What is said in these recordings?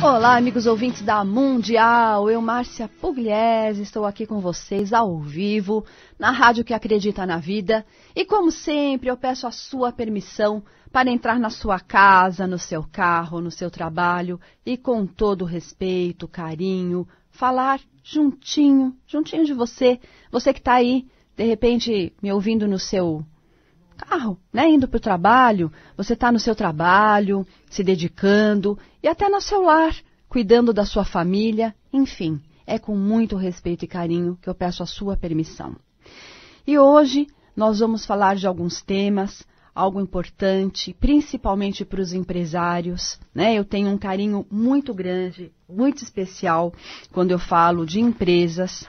Olá, amigos ouvintes da Mundial. Eu, Márcia Pugliese, estou aqui com vocês ao vivo, na rádio que acredita na vida. E como sempre, eu peço a sua permissão para entrar na sua casa, no seu carro, no seu trabalho e com todo respeito, carinho, falar juntinho, juntinho de você, você que está aí, de repente, me ouvindo no seu carro, né? Indo para o trabalho, você está no seu trabalho, se dedicando e até no seu lar, cuidando da sua família, enfim, é com muito respeito e carinho que eu peço a sua permissão. E hoje nós vamos falar de alguns temas, algo importante, principalmente para os empresários, né? Eu tenho um carinho muito grande, muito especial quando eu falo de empresas,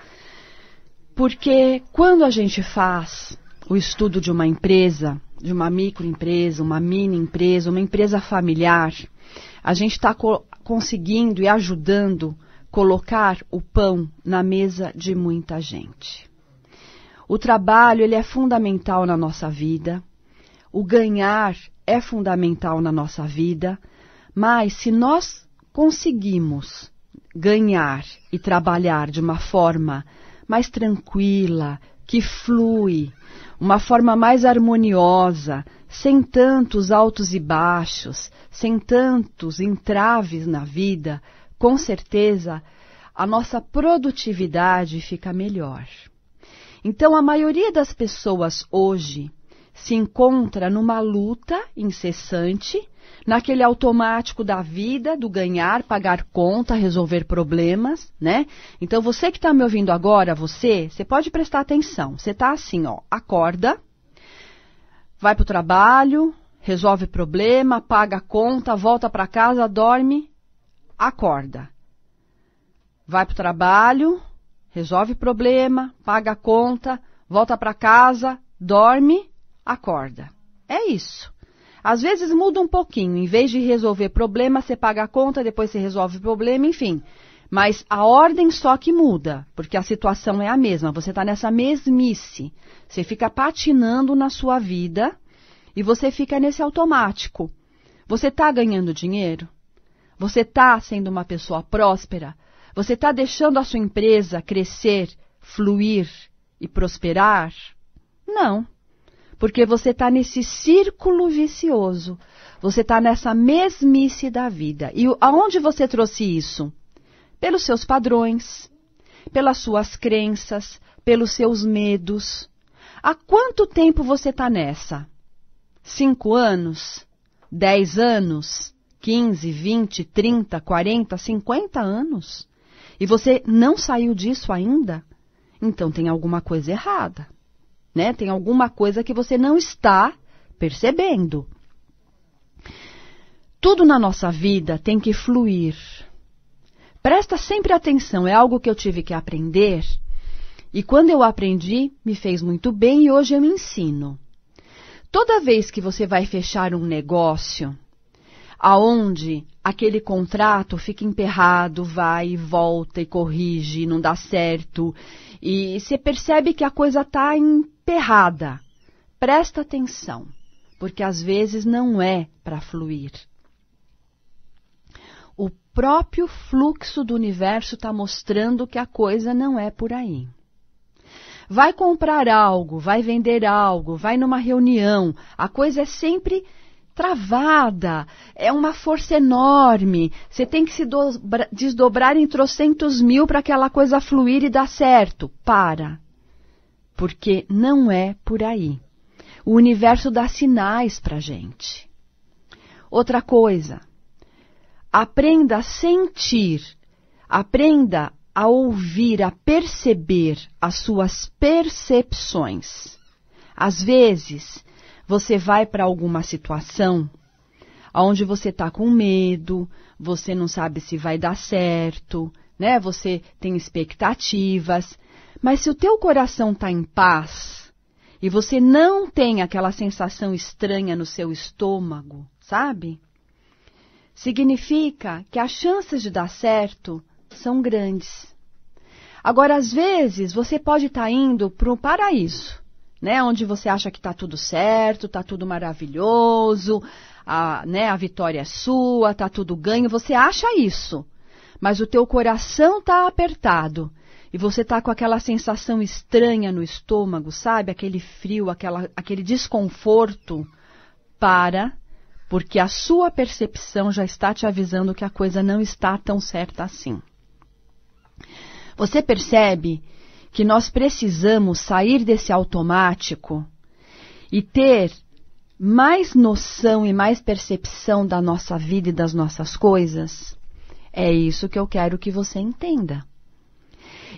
porque quando a gente faz o estudo de uma empresa, de uma microempresa, uma mini empresa, uma empresa familiar, a gente está co conseguindo e ajudando colocar o pão na mesa de muita gente. O trabalho ele é fundamental na nossa vida, o ganhar é fundamental na nossa vida, mas se nós conseguimos ganhar e trabalhar de uma forma mais tranquila, que flui, uma forma mais harmoniosa, sem tantos altos e baixos, sem tantos entraves na vida, com certeza a nossa produtividade fica melhor. Então, a maioria das pessoas hoje se encontra numa luta incessante, naquele automático da vida, do ganhar, pagar conta, resolver problemas, né? Então você que está me ouvindo agora, você, você pode prestar atenção. Você está assim, ó, acorda, vai para o trabalho, resolve problema, paga conta, volta para casa, dorme, acorda. Vai para o trabalho, resolve problema, paga conta, volta para casa, dorme, acorda. É isso. Às vezes muda um pouquinho, em vez de resolver problema, você paga a conta, depois você resolve o problema, enfim. Mas a ordem só que muda, porque a situação é a mesma. Você está nessa mesmice. Você fica patinando na sua vida e você fica nesse automático. Você está ganhando dinheiro? Você está sendo uma pessoa próspera? Você está deixando a sua empresa crescer, fluir e prosperar? Não porque você está nesse círculo vicioso. Você está nessa mesmice da vida. E aonde você trouxe isso? Pelos seus padrões, pelas suas crenças, pelos seus medos. Há quanto tempo você está nessa? Cinco anos? Dez anos? Quinze, vinte, trinta, quarenta, cinquenta anos? E você não saiu disso ainda? Então tem alguma coisa errada né? Tem alguma coisa que você não está percebendo. Tudo na nossa vida tem que fluir. Presta sempre atenção, é algo que eu tive que aprender. E quando eu aprendi, me fez muito bem e hoje eu ensino. Toda vez que você vai fechar um negócio, aonde aquele contrato fica emperrado, vai e volta e corrige, não dá certo, e você percebe que a coisa está emperrada. Presta atenção, porque às vezes não é para fluir. O próprio fluxo do universo está mostrando que a coisa não é por aí. Vai comprar algo, vai vender algo, vai numa reunião, a coisa é sempre travada, é uma força enorme. Você tem que se dobra, desdobrar em trocentos mil para aquela coisa fluir e dar certo. Para. Porque não é por aí. O universo dá sinais para gente. Outra coisa, aprenda a sentir, aprenda a ouvir, a perceber as suas percepções. Às vezes, você vai para alguma situação onde você está com medo, você não sabe se vai dar certo, né? Você tem expectativas, mas se o teu coração está em paz e você não tem aquela sensação estranha no seu estômago, sabe? Significa que as chances de dar certo são grandes. Agora, às vezes, você pode estar tá indo para o paraíso né? Onde você acha que está tudo certo, está tudo maravilhoso, a, né, a vitória é sua, tá tudo ganho, você acha isso. Mas o teu coração tá apertado e você tá com aquela sensação estranha no estômago, sabe? Aquele frio, aquela, aquele desconforto. Para, porque a sua percepção já está te avisando que a coisa não está tão certa assim. Você percebe que nós precisamos sair desse automático e ter mais noção e mais percepção da nossa vida e das nossas coisas? É isso que eu quero que você entenda.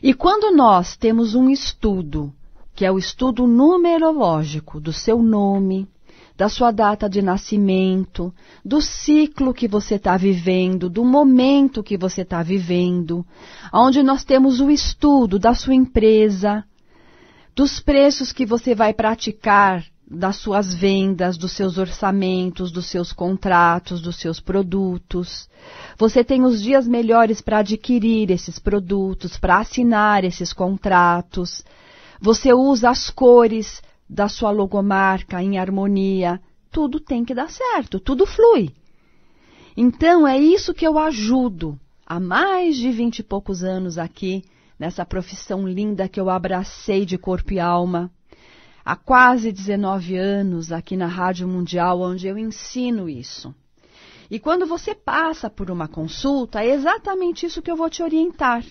E quando nós temos um estudo, que é o estudo numerológico do seu nome, da sua data de nascimento, do ciclo que você está vivendo, do momento que você está vivendo, onde nós temos o estudo da sua empresa, dos preços que você vai praticar das suas vendas, dos seus orçamentos, dos seus contratos, dos seus produtos. Você tem os dias melhores para adquirir esses produtos, para assinar esses contratos. Você usa as cores da sua logomarca em harmonia. Tudo tem que dar certo, tudo flui. Então é isso que eu ajudo há mais de vinte e poucos anos aqui, nessa profissão linda que eu abracei de corpo e alma há quase 19 anos aqui na Rádio Mundial, onde eu ensino isso. E quando você passa por uma consulta, é exatamente isso que eu vou te orientar.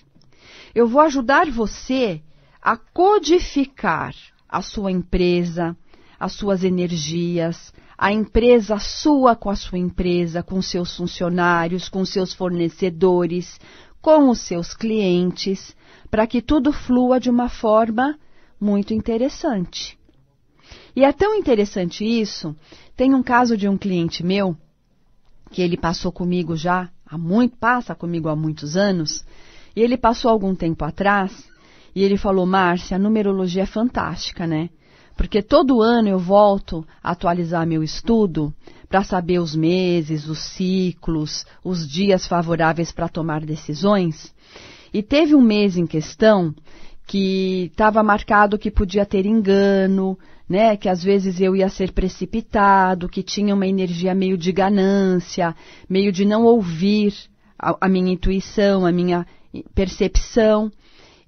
Eu vou ajudar você a codificar a sua empresa, as suas energias, a empresa sua com a sua empresa, com seus funcionários, com seus fornecedores, com os seus clientes, para que tudo flua de uma forma muito interessante. E é tão interessante isso. Tem um caso de um cliente meu que ele passou comigo já há muito, passa comigo há muitos anos, e ele passou algum tempo atrás e ele falou: "Márcia, a numerologia é fantástica, né? Porque todo ano eu volto a atualizar meu estudo para saber os meses, os ciclos, os dias favoráveis para tomar decisões. E teve um mês em questão que estava marcado que podia ter engano, né, que às vezes eu ia ser precipitado, que tinha uma energia meio de ganância, meio de não ouvir a, a minha intuição, a minha percepção.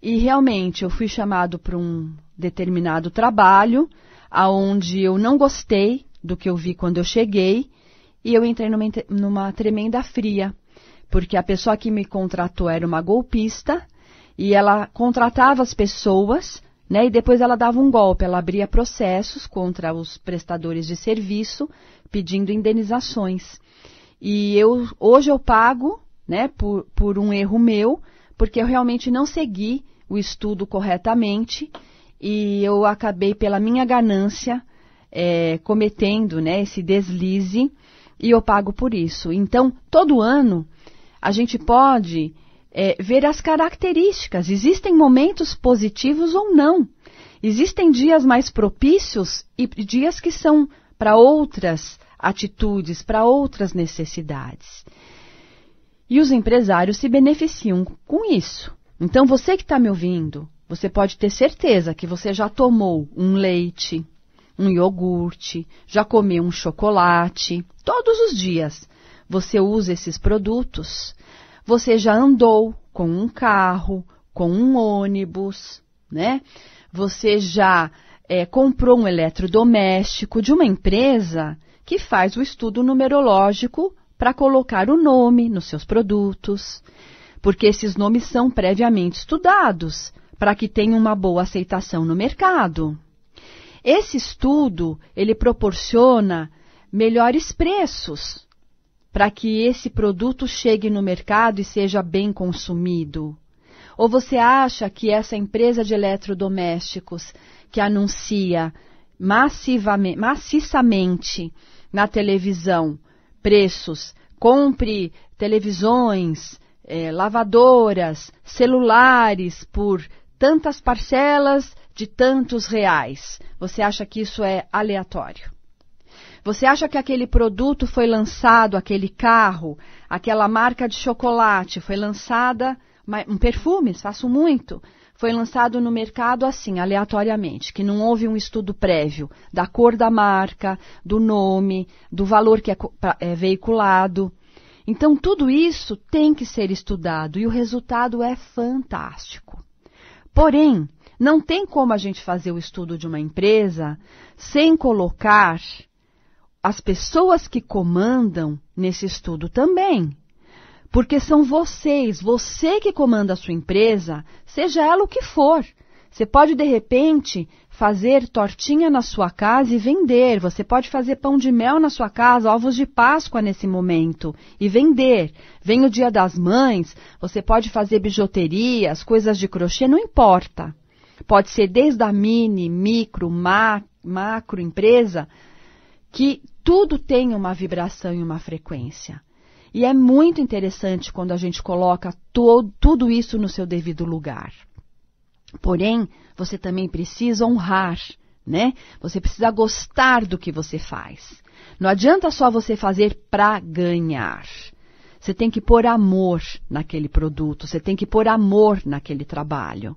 E realmente eu fui chamado para um determinado trabalho, aonde eu não gostei do que eu vi quando eu cheguei, e eu entrei numa, numa tremenda fria, porque a pessoa que me contratou era uma golpista, e ela contratava as pessoas né? E depois ela dava um golpe, ela abria processos contra os prestadores de serviço, pedindo indenizações. E eu hoje eu pago, né, por, por um erro meu, porque eu realmente não segui o estudo corretamente e eu acabei pela minha ganância é, cometendo, né, esse deslize e eu pago por isso. Então, todo ano a gente pode é, ver as características. Existem momentos positivos ou não. Existem dias mais propícios e dias que são para outras atitudes, para outras necessidades. E os empresários se beneficiam com isso. Então, você que está me ouvindo, você pode ter certeza que você já tomou um leite, um iogurte, já comeu um chocolate. Todos os dias você usa esses produtos você já andou com um carro, com um ônibus, né? Você já é, comprou um eletrodoméstico de uma empresa que faz o estudo numerológico para colocar o nome nos seus produtos, porque esses nomes são previamente estudados para que tenham uma boa aceitação no mercado. Esse estudo ele proporciona melhores preços para que esse produto chegue no mercado e seja bem consumido? Ou você acha que essa empresa de eletrodomésticos que anuncia massivamente, maciçamente na televisão preços, compre televisões, eh, lavadoras, celulares por tantas parcelas de tantos reais. Você acha que isso é aleatório? Você acha que aquele produto foi lançado, aquele carro, aquela marca de chocolate foi lançada, um perfume, faço muito, foi lançado no mercado assim, aleatoriamente, que não houve um estudo prévio da cor da marca, do nome, do valor que é, é veiculado. Então, tudo isso tem que ser estudado e o resultado é fantástico. Porém, não tem como a gente fazer o estudo de uma empresa sem colocar as pessoas que comandam nesse estudo também. Porque são vocês, você que comanda a sua empresa, seja ela o que for. Você pode, de repente, fazer tortinha na sua casa e vender. Você pode fazer pão de mel na sua casa, ovos de Páscoa nesse momento e vender. Vem o dia das mães, você pode fazer bijuterias, coisas de crochê, não importa. Pode ser desde a mini, micro, ma, macro empresa, que tudo tem uma vibração e uma frequência. E é muito interessante quando a gente coloca tudo isso no seu devido lugar. Porém, você também precisa honrar, né? Você precisa gostar do que você faz. Não adianta só você fazer para ganhar. Você tem que pôr amor naquele produto, você tem que pôr amor naquele trabalho.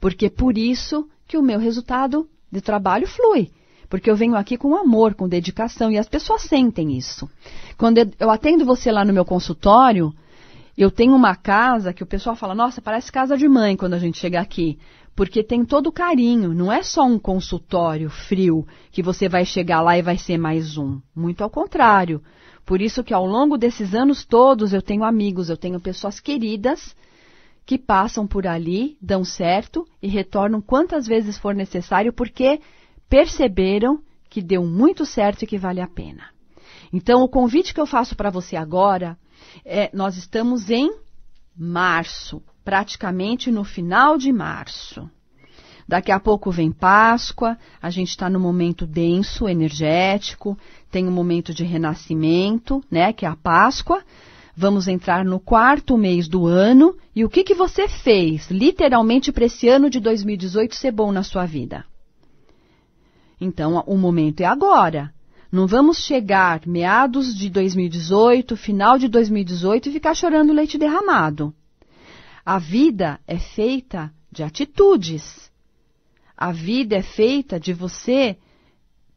Porque é por isso que o meu resultado de trabalho flui porque eu venho aqui com amor, com dedicação, e as pessoas sentem isso. Quando eu atendo você lá no meu consultório, eu tenho uma casa que o pessoal fala, nossa, parece casa de mãe quando a gente chega aqui. Porque tem todo o carinho, não é só um consultório frio que você vai chegar lá e vai ser mais um. Muito ao contrário. Por isso que ao longo desses anos todos eu tenho amigos, eu tenho pessoas queridas que passam por ali, dão certo e retornam quantas vezes for necessário, porque perceberam que deu muito certo e que vale a pena. Então, o convite que eu faço para você agora é: nós estamos em março, praticamente no final de março. Daqui a pouco vem Páscoa, a gente está no momento denso, energético, tem um momento de renascimento, né, que é a Páscoa. Vamos entrar no quarto mês do ano. E o que, que você fez, literalmente, para esse ano de 2018 ser bom na sua vida? Então, o momento é agora. Não vamos chegar meados de 2018, final de 2018 e ficar chorando leite derramado. A vida é feita de atitudes. A vida é feita de você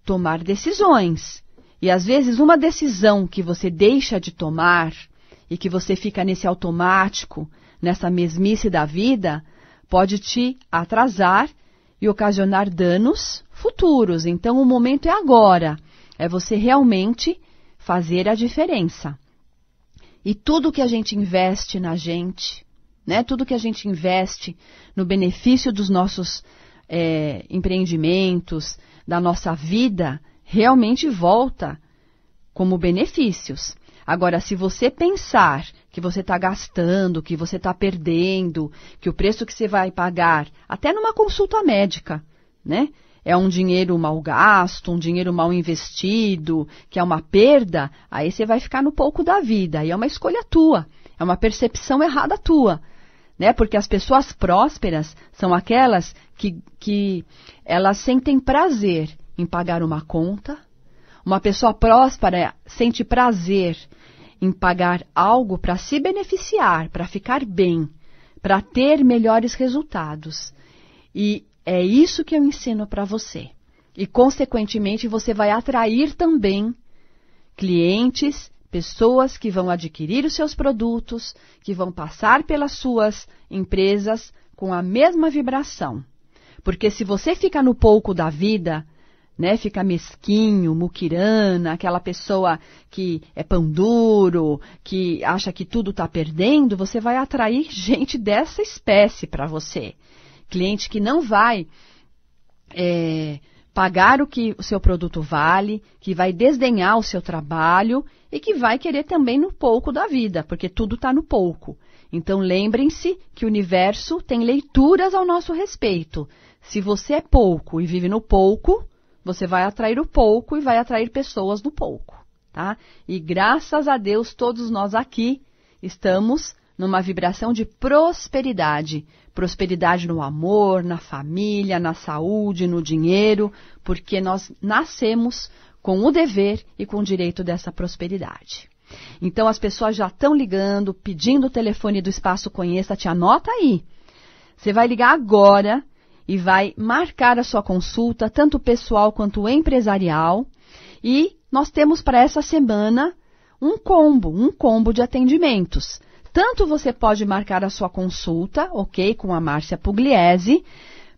tomar decisões. E às vezes uma decisão que você deixa de tomar e que você fica nesse automático, nessa mesmice da vida, pode te atrasar e ocasionar danos futuros. Então, o momento é agora. É você realmente fazer a diferença. E tudo que a gente investe na gente, né? Tudo que a gente investe no benefício dos nossos é, empreendimentos, da nossa vida, realmente volta como benefícios. Agora, se você pensar que você está gastando, que você está perdendo, que o preço que você vai pagar, até numa consulta médica, né? É um dinheiro mal gasto, um dinheiro mal investido, que é uma perda, aí você vai ficar no pouco da vida. Aí é uma escolha tua, é uma percepção errada tua. Né? Porque as pessoas prósperas são aquelas que, que elas sentem prazer em pagar uma conta, uma pessoa próspera sente prazer em pagar algo para se beneficiar, para ficar bem, para ter melhores resultados. E é isso que eu ensino para você. E, consequentemente, você vai atrair também clientes, pessoas que vão adquirir os seus produtos, que vão passar pelas suas empresas com a mesma vibração. Porque se você fica no pouco da vida, né, fica mesquinho, muquirana, aquela pessoa que é pão duro, que acha que tudo está perdendo, você vai atrair gente dessa espécie para você. Cliente que não vai é, pagar o que o seu produto vale, que vai desdenhar o seu trabalho e que vai querer também no pouco da vida, porque tudo está no pouco. Então lembrem-se que o universo tem leituras ao nosso respeito. Se você é pouco e vive no pouco, você vai atrair o pouco e vai atrair pessoas no pouco, tá? E graças a Deus, todos nós aqui estamos numa vibração de prosperidade. Prosperidade no amor, na família, na saúde, no dinheiro, porque nós nascemos com o dever e com o direito dessa prosperidade. Então as pessoas já estão ligando, pedindo o telefone do Espaço Conheça, te anota aí. Você vai ligar agora e vai marcar a sua consulta, tanto pessoal quanto empresarial. E nós temos para essa semana um combo, um combo de atendimentos. Tanto você pode marcar a sua consulta, ok, com a Márcia Pugliese,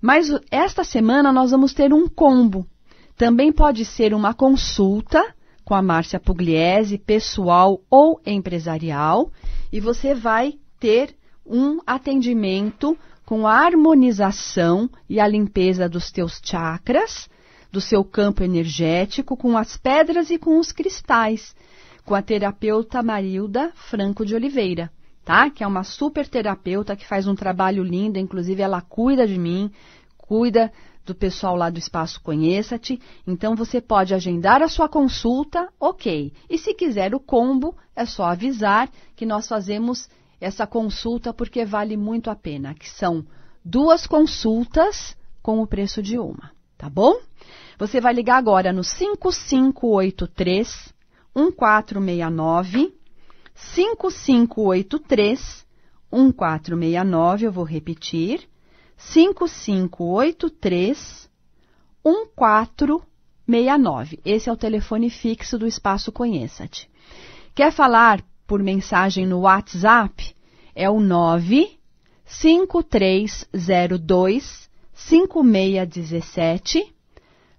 mas esta semana nós vamos ter um combo. Também pode ser uma consulta com a Márcia Pugliese, pessoal ou empresarial, e você vai ter um atendimento com a harmonização e a limpeza dos teus chakras, do seu campo energético, com as pedras e com os cristais, com a terapeuta Marilda Franco de Oliveira tá? Que é uma super terapeuta que faz um trabalho lindo, inclusive ela cuida de mim, cuida do pessoal lá do Espaço Conheça-te. Então você pode agendar a sua consulta, ok. E se quiser o combo, é só avisar que nós fazemos essa consulta porque vale muito a pena, que são duas consultas com o preço de uma, tá bom? Você vai ligar agora no 5583 1469 5583 1469, eu vou repetir, 5583 1469. Esse é o telefone fixo do Espaço Conheça-te. Quer falar por mensagem no WhatsApp? É o 95302 5617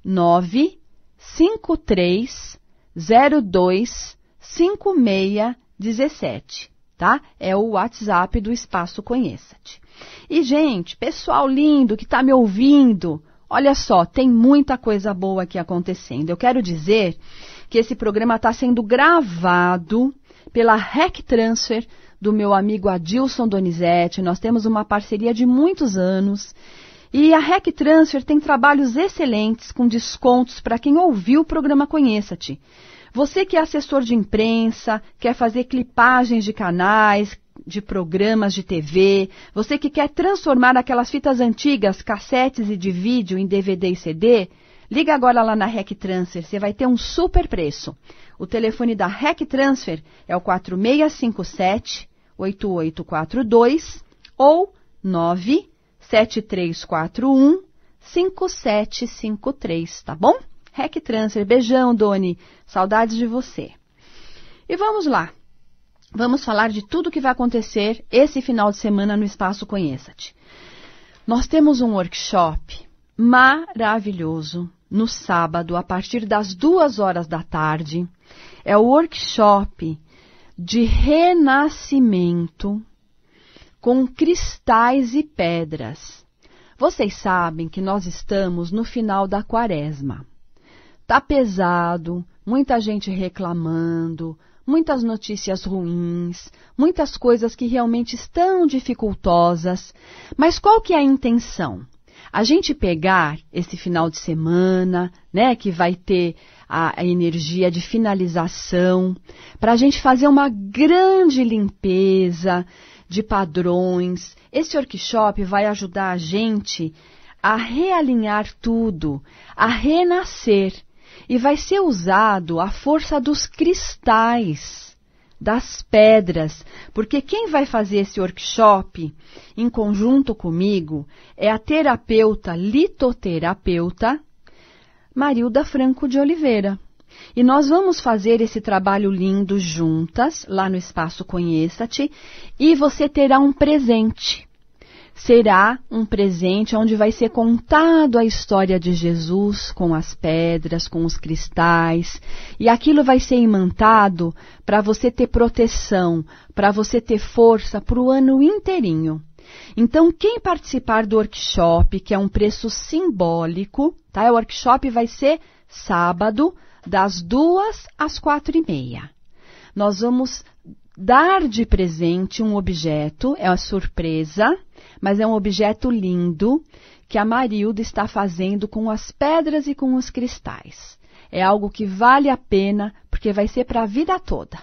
95302 5617 17, tá? É o WhatsApp do Espaço Conheça-te. E, gente, pessoal lindo que está me ouvindo, olha só, tem muita coisa boa aqui acontecendo. Eu quero dizer que esse programa está sendo gravado pela REC Transfer do meu amigo Adilson Donizete. Nós temos uma parceria de muitos anos. E a REC Transfer tem trabalhos excelentes com descontos para quem ouviu o programa Conheça-te. Você que é assessor de imprensa, quer fazer clipagens de canais, de programas de TV, você que quer transformar aquelas fitas antigas, cassetes e de vídeo em DVD e CD, liga agora lá na REC Transfer, você vai ter um super preço. O telefone da REC Transfer é o 4657 8842 ou 97341 5753, tá bom? Rec Transfer. Beijão, Doni. Saudades de você. E vamos lá. Vamos falar de tudo que vai acontecer esse final de semana no Espaço Conheça-te. Nós temos um workshop maravilhoso no sábado, a partir das duas horas da tarde. É o workshop de renascimento com cristais e pedras. Vocês sabem que nós estamos no final da quaresma. Tá pesado, muita gente reclamando, muitas notícias ruins, muitas coisas que realmente estão dificultosas. Mas qual que é a intenção? A gente pegar esse final de semana, né, que vai ter a, a energia de finalização, para a gente fazer uma grande limpeza de padrões. Esse workshop vai ajudar a gente a realinhar tudo, a renascer e vai ser usado a força dos cristais, das pedras, porque quem vai fazer esse workshop em conjunto comigo é a terapeuta litoterapeuta Marilda Franco de Oliveira. E nós vamos fazer esse trabalho lindo juntas, lá no Espaço Conheça-te, e você terá um presente será um presente onde vai ser contado a história de Jesus com as pedras, com os cristais, e aquilo vai ser imantado para você ter proteção, para você ter força para o ano inteirinho. Então, quem participar do workshop, que é um preço simbólico, tá? O workshop vai ser sábado, das duas às quatro e meia. Nós vamos dar de presente um objeto, é uma surpresa, mas é um objeto lindo que a Marilda está fazendo com as pedras e com os cristais. É algo que vale a pena porque vai ser para a vida toda.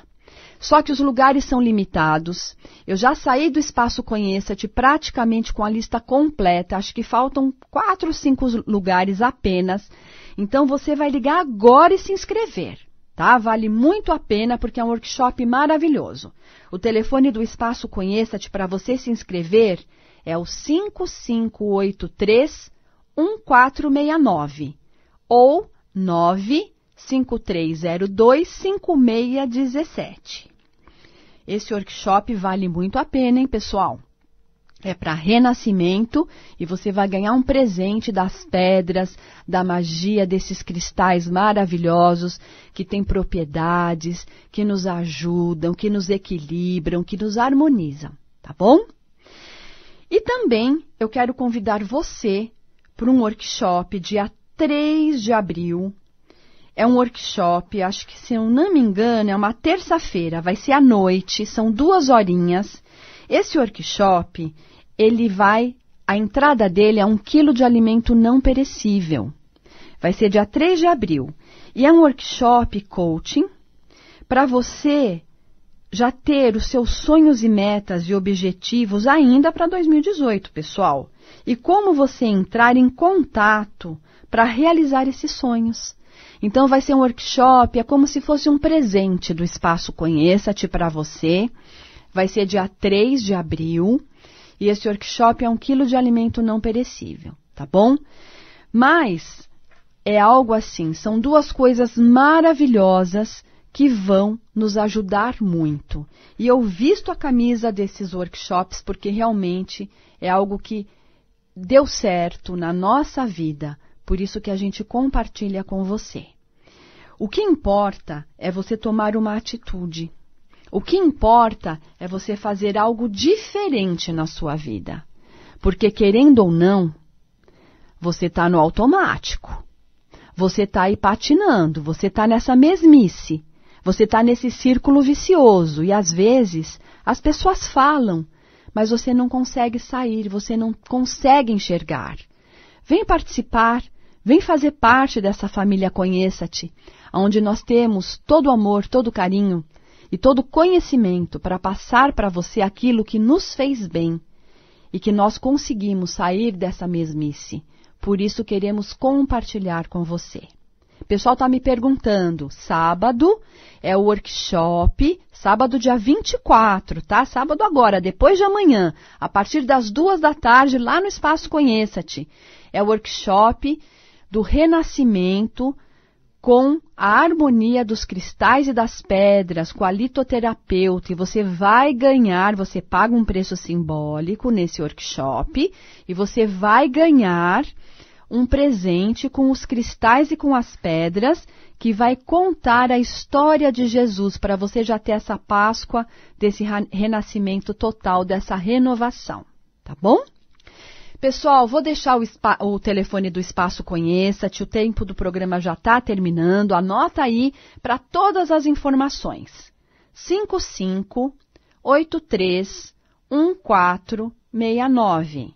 Só que os lugares são limitados. Eu já saí do espaço Conheça-te praticamente com a lista completa. Acho que faltam quatro ou cinco lugares apenas. Então você vai ligar agora e se inscrever. tá? Vale muito a pena porque é um workshop maravilhoso. O telefone do Espaço Conheça-te para você se inscrever é o 5583 1469 ou 95302 5617. Esse workshop vale muito a pena, hein, pessoal? É para renascimento e você vai ganhar um presente das pedras, da magia desses cristais maravilhosos que têm propriedades, que nos ajudam, que nos equilibram, que nos harmonizam, tá bom? E também eu quero convidar você para um workshop dia 3 de abril. É um workshop, acho que se eu não me engano, é uma terça-feira, vai ser à noite, são duas horinhas. Esse workshop ele vai, a entrada dele é um quilo de alimento não perecível. Vai ser dia 3 de abril. E é um workshop coaching para você já ter os seus sonhos e metas e objetivos ainda para 2018, pessoal. E como você entrar em contato para realizar esses sonhos. Então vai ser um workshop, é como se fosse um presente do Espaço Conheça-te para você. Vai ser dia 3 de abril. E esse workshop é um quilo de alimento não perecível, tá bom? Mas é algo assim, são duas coisas maravilhosas que vão nos ajudar muito. E eu visto a camisa desses workshops porque realmente é algo que deu certo na nossa vida, por isso que a gente compartilha com você. O que importa é você tomar uma atitude. O que importa é você fazer algo diferente na sua vida. Porque, querendo ou não, você está no automático. Você está aí patinando, você está nessa mesmice. Você está nesse círculo vicioso. E às vezes as pessoas falam, mas você não consegue sair, você não consegue enxergar. Vem participar, vem fazer parte dessa família Conheça-te, onde nós temos todo o amor, todo o carinho e todo conhecimento para passar para você aquilo que nos fez bem e que nós conseguimos sair dessa mesmice. Por isso queremos compartilhar com você. O pessoal está me perguntando, sábado é o workshop, sábado dia 24, tá? Sábado agora, depois de amanhã, a partir das duas da tarde, lá no Espaço Conheça-te. É o workshop do renascimento com a harmonia dos cristais e das pedras, com a litoterapeuta, e você vai ganhar, você paga um preço simbólico nesse workshop, e você vai ganhar um presente com os cristais e com as pedras, que vai contar a história de Jesus, para você já ter essa Páscoa, desse renascimento total, dessa renovação. Tá bom? Pessoal, vou deixar o, o, telefone do Espaço Conheça-te, o tempo do programa já está terminando. Anota aí para todas as informações. 55 83 1469.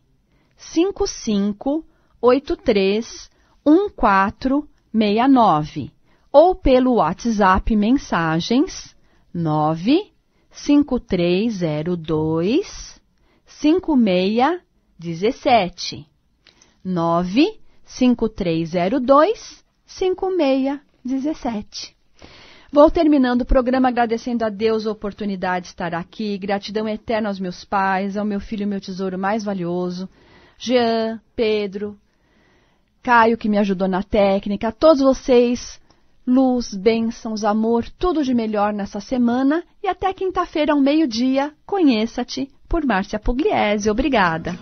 55 83 1469. Ou pelo WhatsApp mensagens 95302 56 17 95302 5617. Vou terminando o programa agradecendo a Deus a oportunidade de estar aqui. Gratidão eterna aos meus pais, ao meu filho, meu tesouro mais valioso. Jean, Pedro, Caio, que me ajudou na técnica, a todos vocês. Luz, bênçãos, amor, tudo de melhor nessa semana. E até quinta-feira, ao meio-dia, conheça-te por Márcia Pugliese. Obrigada.